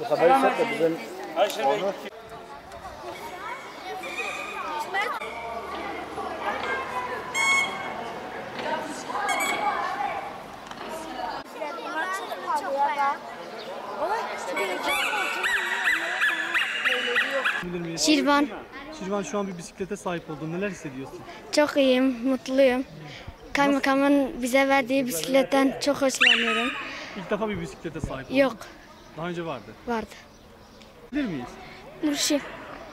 Bu kadar ise de bizim onu? Şirvan. Şirvan şu an bir bisiklete sahip oldun. Neler hissediyorsun? Çok iyiyim, mutluyum. Kaymakamın bize verdiği bisikletten çok hoşlanıyorum. İlk defa bir bisiklete sahip oldun. Yok, Daha önce vardı. vardı. Bilir miyiz? Nurşin.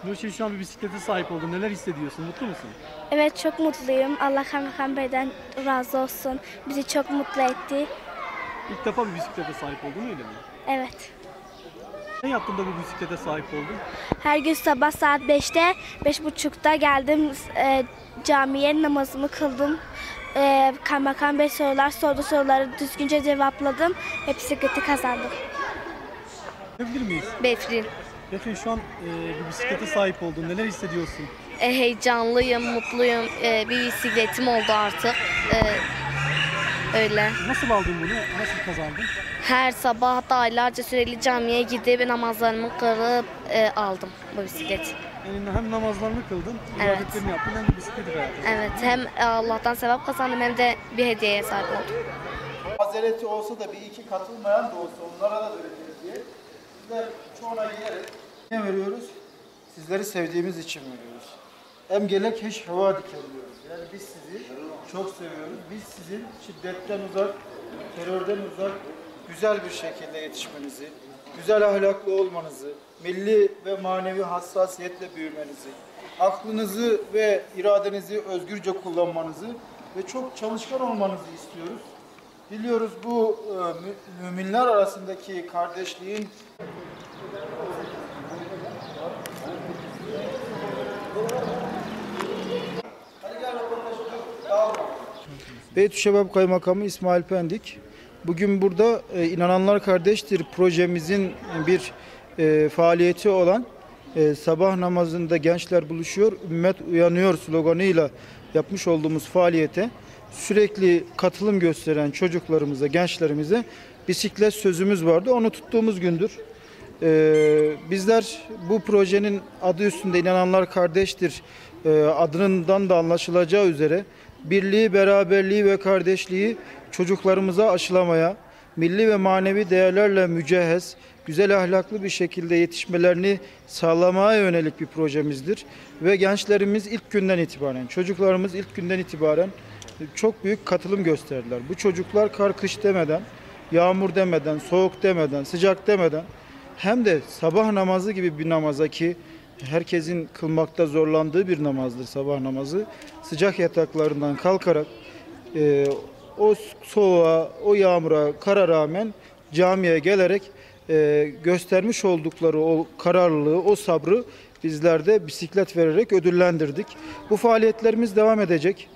Nurşin şu an bir bisiklete sahip oldun. Neler hissediyorsun? Mutlu musun? Evet çok mutluyum. Allah Kaymakam Bey'den razı olsun. Bizi çok mutlu etti. İlk defa bir bisiklete sahip oldun öyle mi? Evet. Ne yaptın da bu bisiklete sahip oldun? Her gün sabah saat 5'te, 5.30'da geldim e, camiye namazımı kıldım. E, Kaymakam Bey sorular sordu, soruları düzgünce cevapladım ve bisikleti kazandım. Bilir miyiz? Befrin. Efendim şu an e, bir bisiklete sahip oldun. Neler hissediyorsun? E, heyecanlıyım, mutluyum. E, bir bisikletim oldu artık. E, öyle. Nasıl aldın bunu? Nasıl kazandın? Her sabah hatta aylarca süreli camiye gidip namazlarımı kılıp e, aldım bu bisikleti. Yani hem namazlarını kıldın, Evet. ibadetlerini yaptın hem de bisikleti kayadın. Evet, hem Allah'tan sevap kazandım hem de bir hediyeye sahip oldum. mazereti olsa da bir iki katılmayan da olsa onlara da vereceğiz diye sizler çoğuna yiyerek ne veriyoruz? Sizleri sevdiğimiz için veriyoruz. Hem gelek hiç hava dikeliyoruz. Yani biz sizi çok seviyoruz. Biz sizin şiddetten uzak, terörden uzak, güzel bir şekilde yetişmenizi, güzel ahlaklı olmanızı, milli ve manevi hassasiyetle büyümenizi, aklınızı ve iradenizi özgürce kullanmanızı ve çok çalışkan olmanızı istiyoruz. Biliyoruz bu e, mü- müminler arasındaki kardeşliğin Beytüşşebap Kaymakamı İsmail Pendik. Bugün burada e, İnananlar Kardeştir projemizin bir e, faaliyeti olan e, sabah namazında gençler buluşuyor, ümmet uyanıyor sloganıyla yapmış olduğumuz faaliyete sürekli katılım gösteren çocuklarımıza, gençlerimize bisiklet sözümüz vardı. Onu tuttuğumuz gündür. Ee, bizler bu projenin adı üstünde inananlar kardeştir e, adından da anlaşılacağı üzere birliği, beraberliği ve kardeşliği çocuklarımıza aşılamaya, milli ve manevi değerlerle mücehhez, güzel ahlaklı bir şekilde yetişmelerini sağlamaya yönelik bir projemizdir. Ve gençlerimiz ilk günden itibaren, çocuklarımız ilk günden itibaren çok büyük katılım gösterdiler. Bu çocuklar kar kış demeden, yağmur demeden, soğuk demeden, sıcak demeden hem de sabah namazı gibi bir namaza ki herkesin kılmakta zorlandığı bir namazdır sabah namazı. Sıcak yataklarından kalkarak e, o soğuğa, o yağmura, kara rağmen camiye gelerek e, göstermiş oldukları o kararlılığı, o sabrı bizlerde bisiklet vererek ödüllendirdik. Bu faaliyetlerimiz devam edecek.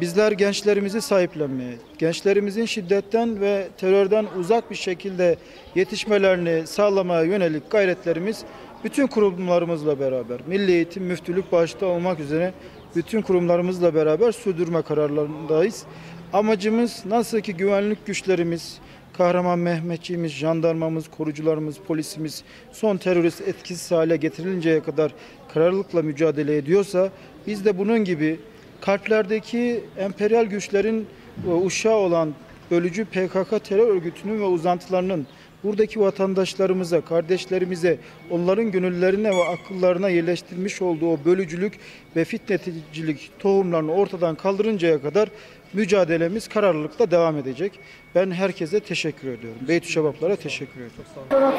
Bizler gençlerimizi sahiplenmeye, gençlerimizin şiddetten ve terörden uzak bir şekilde yetişmelerini sağlamaya yönelik gayretlerimiz bütün kurumlarımızla beraber, Milli Eğitim, Müftülük başta olmak üzere bütün kurumlarımızla beraber sürdürme kararlarındayız. Amacımız nasıl ki güvenlik güçlerimiz, kahraman Mehmetçiğimiz, jandarmamız, korucularımız, polisimiz son terörist etkisiz hale getirilinceye kadar kararlılıkla mücadele ediyorsa biz de bunun gibi kalplerdeki emperyal güçlerin e, uşağı olan bölücü PKK terör örgütünün ve uzantılarının buradaki vatandaşlarımıza, kardeşlerimize, onların gönüllerine ve akıllarına yerleştirmiş olduğu o bölücülük ve fitneticilik tohumlarını ortadan kaldırıncaya kadar mücadelemiz kararlılıkla devam edecek. Ben herkese teşekkür ediyorum. Beytüşşebaplara teşekkür ediyorum.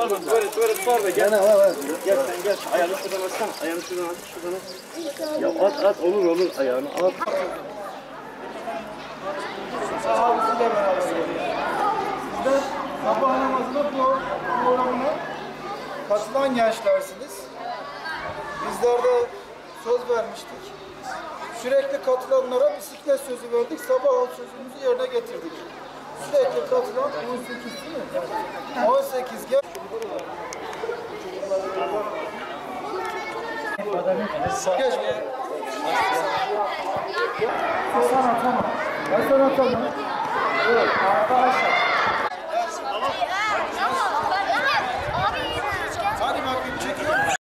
Böyle sorma, böyle, böyle sorma. Gel. Gel, gel sen gel. Ayağını şuradan açsana. Ayağını şuradan aç, şuradan aç. Ya at, at, olur, olur ayağını. At. sahabesiyle beraber Sizler sabah namazına bu programına katılan gençlersiniz. Bizler de söz vermiştik. Sürekli katılanlara bisiklet sözü verdik. Sabah sözümüzü yerine getirdik. Sürekli katılan 18 değil mi? Geç. Hasan atamam. Hasan atamam. Evet, arkadaşlar.